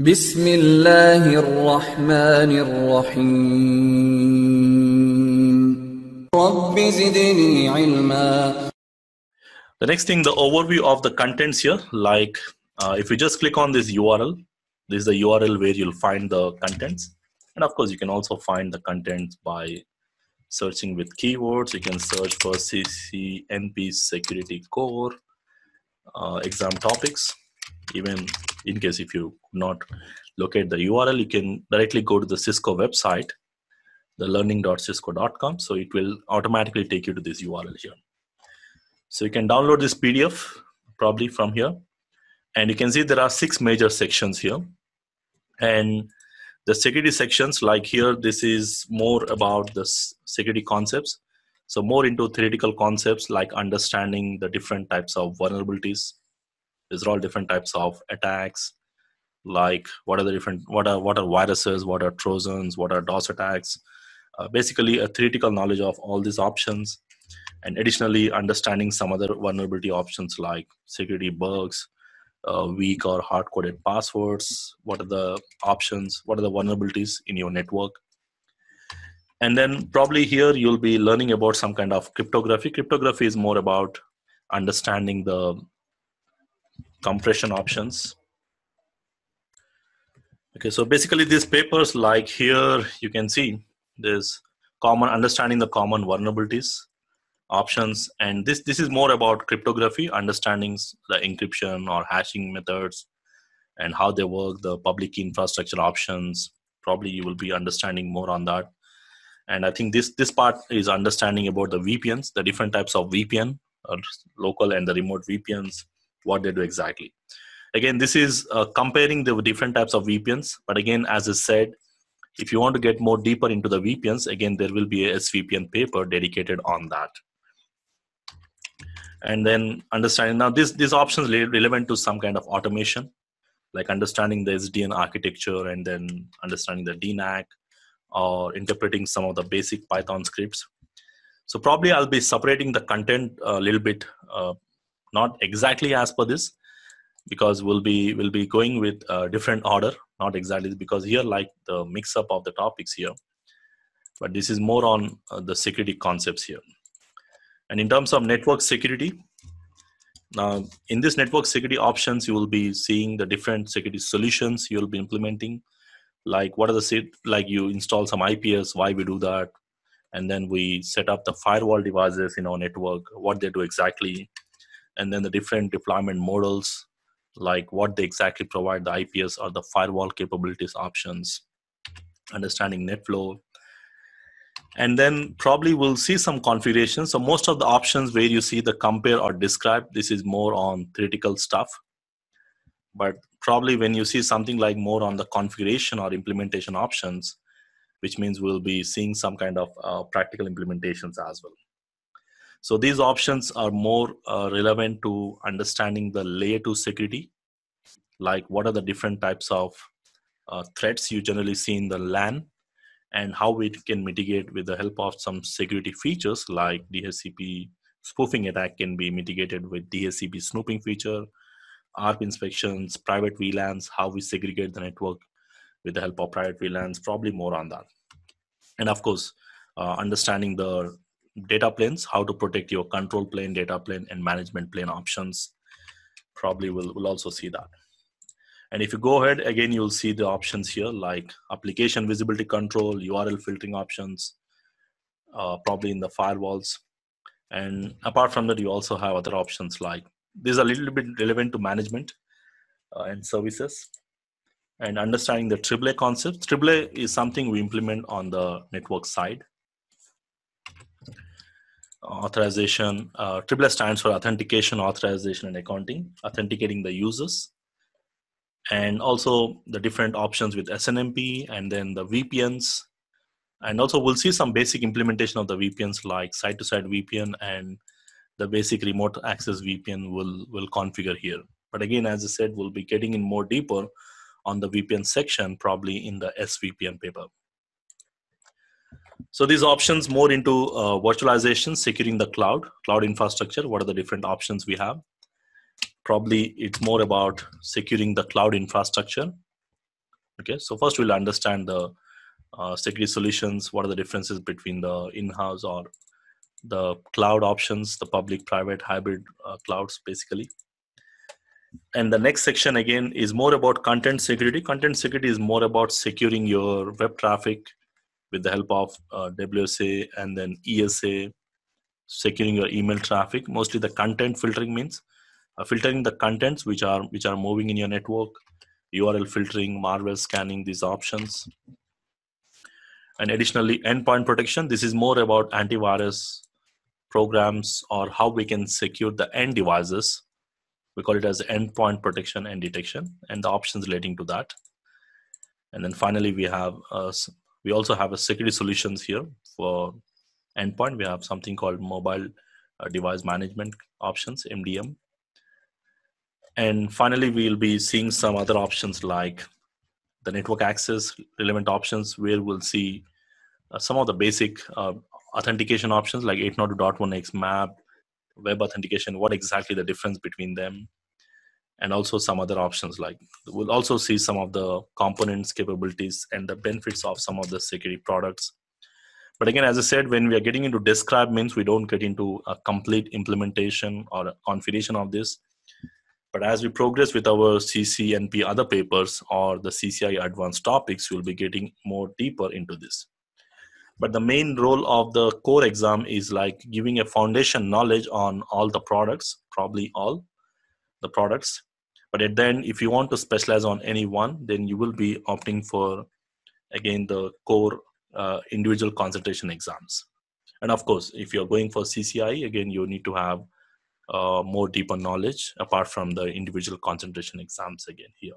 بسم الله الرحمن الرحيم رب زدني علما The next thing, the overview of the contents here, like uh, if you just click on this URL, this is the URL where you'll find the contents. And of course, you can also find the contents by searching with keywords. You can search for CCNP Security Core, uh, exam topics. Even in case if you not locate the URL, you can directly go to the Cisco website, the learning.cisco.com. So it will automatically take you to this URL here. So you can download this PDF probably from here. And you can see there are six major sections here. And the security sections, like here, this is more about the security concepts. So more into theoretical concepts like understanding the different types of vulnerabilities. These are all different types of attacks, like what are the different what are what are viruses, what are trojans, what are DOS attacks. Uh, basically, a theoretical knowledge of all these options and additionally understanding some other vulnerability options like security bugs uh, weak or hard coded passwords. What are the options what are the vulnerabilities in your network? And then probably here you'll be learning about some kind of cryptography. Cryptography is more about understanding the compression options. Okay so basically these papers like here you can see there's common understanding the common vulnerabilities options and this this is more about cryptography understanding the encryption or hashing methods and how they work the public infrastructure options. Probably you will be understanding more on that. And i think this this part is understanding about the vpns the different types of vpn or local and the remote vpns what they do exactly. Again this is uh, comparing the different types of vpns but again as i said if you want to get more deeper into the vpns again there will be a svpn paper dedicated on that. And then understanding now this these options relevant to some kind of automation like understanding the sdn architecture and then understanding the dnac or interpreting some of the basic python scripts. So probably i'll be separating the content a little bit uh, not exactly as per this because we'll be we'll be going with a different order not exactly because here like the mix up of the topics here but this is more on uh, the security concepts here. And in terms of network security, now in this network security options, you will be seeing the different security solutions you will be implementing. Like what are the like you install some IPS, why we do that, and then we set up the firewall devices in our network, what they do exactly, and then the different deployment models, like what they exactly provide the IPS or the firewall capabilities options, understanding NetFlow, and then probably we'll see some configuration so most of the options where you see the compare or describe this is more on theoretical stuff. But probably when you see something like more on the configuration or implementation options which means we'll be seeing some kind of uh, practical implementations as well so these options are more uh, relevant to understanding the layer 2 security like what are the different types of uh, threats you generally see in the lan and how we can mitigate with the help of some security features like DHCP spoofing attack can be mitigated with DHCP snooping feature, ARP inspections, private VLANs, how we segregate the network with the help of private VLANs, probably more on that. And of course, uh, understanding the data planes, how to protect your control plane, data plane, and management plane options. Probably we'll, we'll also see that. And if you go ahead, again, you'll see the options here like application visibility control, URL filtering options, uh, probably in the firewalls. And apart from that, you also have other options like these are a little bit relevant to management uh, and services and understanding the AAA concept. AAA is something we implement on the network side. Authorization, uh, AAA stands for authentication, authorization, and accounting, authenticating the users and also the different options with SNMP and then the VPNs. And also we'll see some basic implementation of the VPNs like site-to-site VPN and the basic remote access VPN will, will configure here. But again, as I said, we'll be getting in more deeper on the VPN section, probably in the SVPN paper. So these options more into uh, virtualization, securing the cloud, cloud infrastructure. What are the different options we have? probably it's more about securing the cloud infrastructure Okay, so first we'll understand the uh, security solutions. What are the differences between the in-house or the cloud options, the public, private, hybrid uh, clouds, basically. And the next section again is more about content security. Content security is more about securing your web traffic with the help of uh, WSA and then ESA, securing your email traffic. Mostly the content filtering means uh, filtering the contents which are which are moving in your network, URL filtering, malware scanning, these options. And additionally, endpoint protection. This is more about antivirus programs or how we can secure the end devices. We call it as endpoint protection and detection, and the options relating to that. And then finally, we have uh, we also have a security solutions here for endpoint. We have something called mobile uh, device management options (MDM), and finally, we'll be seeing some other options like the network access relevant options, where we'll see uh, some of the basic uh, authentication options like 802.1x MAB, web authentication, what exactly the difference between them, and also some other options like we'll also see some of the components capabilities and the benefits of some of the security products but again as i said when we are getting into describe means we don't get into a complete implementation or configuration of this but as we progress with our CCNP other papers or the CCIE advanced topics, we'll be getting more deeper into this. But the main role of the core exam is like giving a foundation knowledge on all the products, probably all the products. But at the end, if you want to specialize on any one, then you will be opting for, again, the core uh, individual concentration exams. And of course, if you're going for CCIE, again, you need to have uh, more deeper knowledge apart from the individual concentration exams again here.